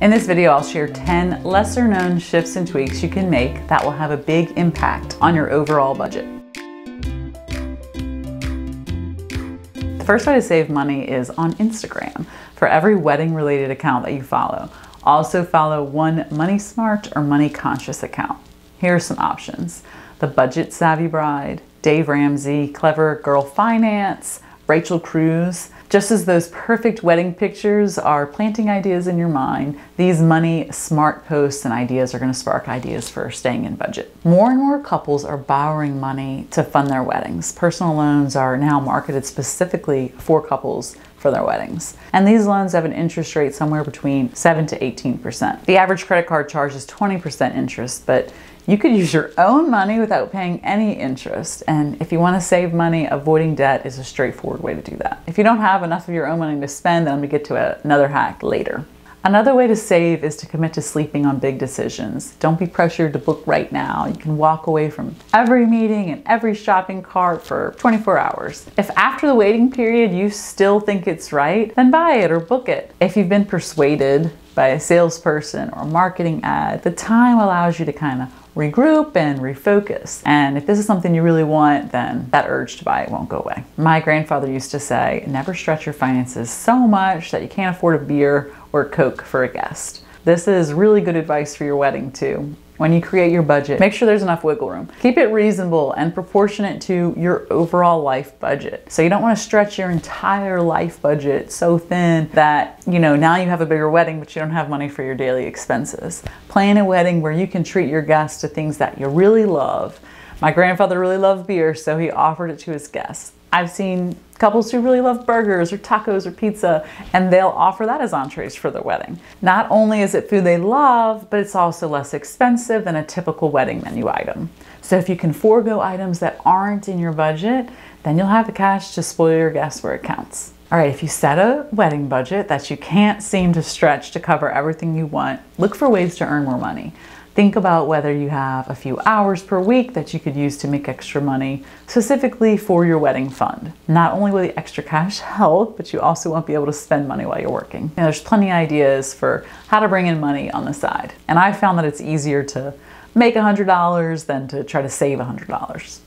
In this video, I'll share 10 lesser known shifts and tweaks you can make that will have a big impact on your overall budget. The first way to save money is on Instagram for every wedding related account that you follow. Also follow one Money Smart or Money Conscious account. Here are some options. The Budget Savvy Bride, Dave Ramsey, Clever Girl Finance, Rachel Cruze. Just as those perfect wedding pictures are planting ideas in your mind, these money smart posts and ideas are going to spark ideas for staying in budget. More and more couples are borrowing money to fund their weddings. Personal loans are now marketed specifically for couples for their weddings. And these loans have an interest rate somewhere between 7 to 18%. The average credit card charges 20% interest, but you could use your own money without paying any interest. And if you want to save money, avoiding debt is a straightforward way to do that. If you don't have enough of your own money to spend, then I'm going to get to another hack later. Another way to save is to commit to sleeping on big decisions. Don't be pressured to book right now. You can walk away from every meeting and every shopping cart for 24 hours. If after the waiting period you still think it's right, then buy it or book it. If you've been persuaded by a salesperson or a marketing ad, the time allows you to kind of regroup and refocus. And if this is something you really want, then that urge to buy it won't go away. My grandfather used to say, never stretch your finances so much that you can't afford a beer or Coke for a guest. This is really good advice for your wedding too. When you create your budget, make sure there's enough wiggle room. Keep it reasonable and proportionate to your overall life budget. So you don't want to stretch your entire life budget so thin that, you know, now you have a bigger wedding, but you don't have money for your daily expenses. Plan a wedding where you can treat your guests to things that you really love. My grandfather really loved beer, so he offered it to his guests. I've seen couples who really love burgers or tacos or pizza, and they'll offer that as entrees for their wedding. Not only is it food they love, but it's also less expensive than a typical wedding menu item. So if you can forego items that aren't in your budget, then you'll have the cash to spoil your guests where it counts. All right, if you set a wedding budget that you can't seem to stretch to cover everything you want, look for ways to earn more money. Think about whether you have a few hours per week that you could use to make extra money specifically for your wedding fund. Not only will the extra cash help, but you also won't be able to spend money while you're working. And there's plenty of ideas for how to bring in money on the side. And I found that it's easier to make $100 than to try to save $100.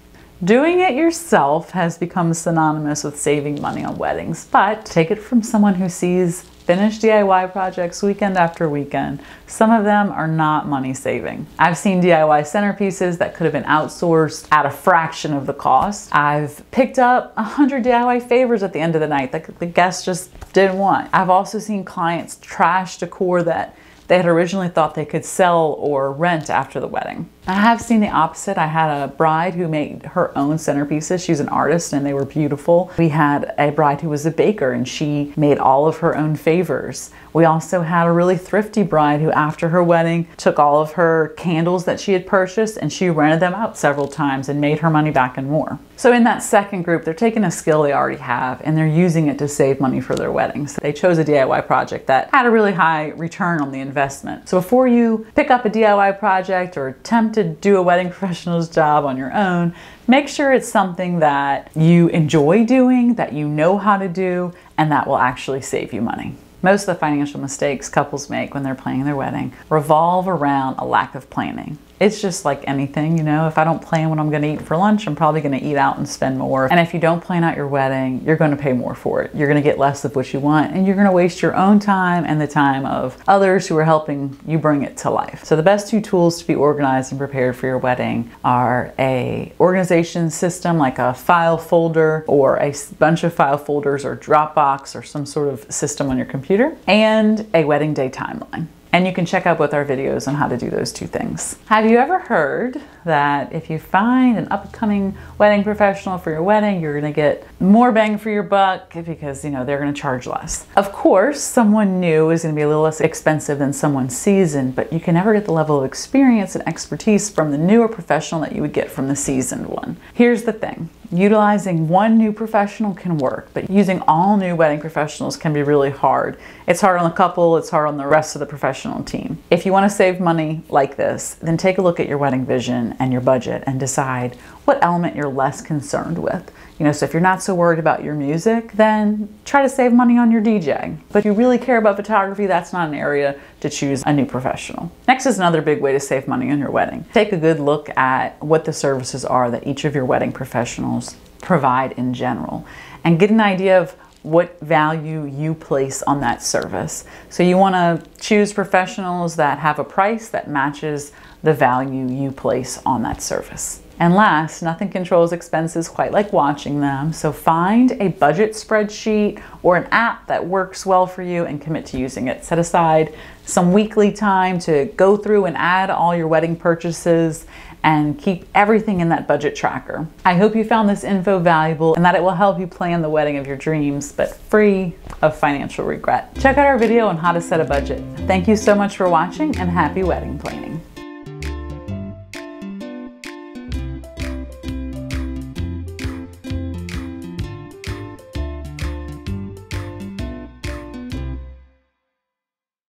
Doing it yourself has become synonymous with saving money on weddings, but take it from someone who sees finish DIY projects weekend after weekend. Some of them are not money saving. I've seen DIY centerpieces that could have been outsourced at a fraction of the cost. I've picked up 100 DIY favors at the end of the night that the guests just didn't want. I've also seen clients trash decor that they had originally thought they could sell or rent after the wedding. I have seen the opposite. I had a bride who made her own centerpieces. She's an artist and they were beautiful. We had a bride who was a baker and she made all of her own favors. We also had a really thrifty bride who, after her wedding, took all of her candles that she had purchased and she rented them out several times and made her money back and more. So, in that second group, they're taking a skill they already have and they're using it to save money for their weddings. They chose a DIY project that had a really high return on the investment. So, before you pick up a DIY project or attempt to do a wedding professional's job on your own, make sure it's something that you enjoy doing, that you know how to do, and that will actually save you money. Most of the financial mistakes couples make when they're planning their wedding revolve around a lack of planning it's just like anything, you know. If I don't plan what I'm to eat for lunch, I'm probably to eat out and spend more. And if you don't plan out your wedding, you're to pay more for it. You're to get less of what you want, and you're to waste your own time and the time of others who are helping you bring it to life. So the best two tools to be organized and prepared for your wedding are a organization system like a file folder or a bunch of file folders or Dropbox or some sort of system on your computer, and a wedding day timeline. And you can check out both our videos on how to do those two things. Have you ever heard that if you find an upcoming wedding professional for your wedding, you're gonna get more bang for your buck because you know they're gonna charge less. Of course, someone new is gonna be a little less expensive than someone seasoned, but you can never get the level of experience and expertise from the newer professional that you would get from the seasoned one. Here's the thing. Utilizing one new professional can work, but using all new wedding professionals can be really hard. It's hard on the couple, it's hard on the rest of the professional professional team. If you want to save money like this, then take a look at your wedding vision and your budget and decide what element you're less concerned with. You know, so if you're not so worried about your music, then try to save money on your DJing. But if you really care about photography, that's not an area to choose a new professional. Next is another big way to save money on your wedding. Take a good look at what the services are that each of your wedding professionals provide in general and get an idea of what value you place on that service. So you want to choose professionals that have a price that matches the value you place on that service. And last, nothing controls expenses quite like watching them. So find a budget spreadsheet or an app that works well for you and commit to using it. Set aside some weekly time to go through and add all your wedding purchases and keep everything in that budget tracker. I hope you found this info valuable and that it will help you plan the wedding of your dreams, but free of financial regret. Check out our video on how to set a budget. Thank you so much for watching and happy wedding planning.